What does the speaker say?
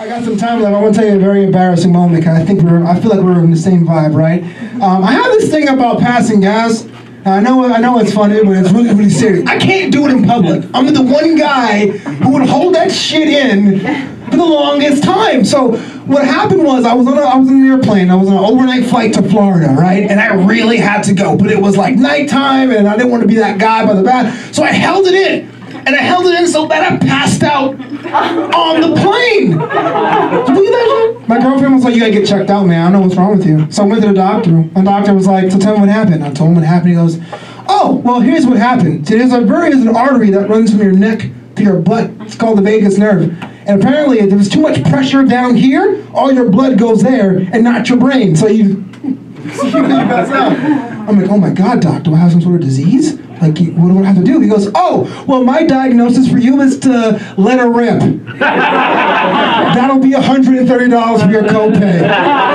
I got some time left. I want to tell you a very embarrassing moment. I think we're. I feel like we're in the same vibe, right? Um, I have this thing about passing gas. I know. I know it's funny, but it's really, really serious. I can't do it in public. I'm the one guy who would hold that shit in for the longest time. So what happened was I was on a, I was on an airplane. I was on an overnight flight to Florida, right? And I really had to go, but it was like nighttime, and I didn't want to be that guy by the bath, so I held it in. And I held it in so bad I passed out on the plane. "You gotta get checked out, man. I don't know what's wrong with you." So I went to the doctor. The doctor was like, "So tell me what happened." I told him what happened. He goes, "Oh, well, here's what happened. See, there's a very there's an artery that runs from your neck to your butt. It's called the vagus nerve. And apparently, if there's too much pressure down here, all your blood goes there and not your brain. So you." You out. I'm like, oh my god, doc, do I have some sort of disease? Like, what do I have to do? He goes, oh, well, my diagnosis for you is to let her rip. That'll be $130 for your copay.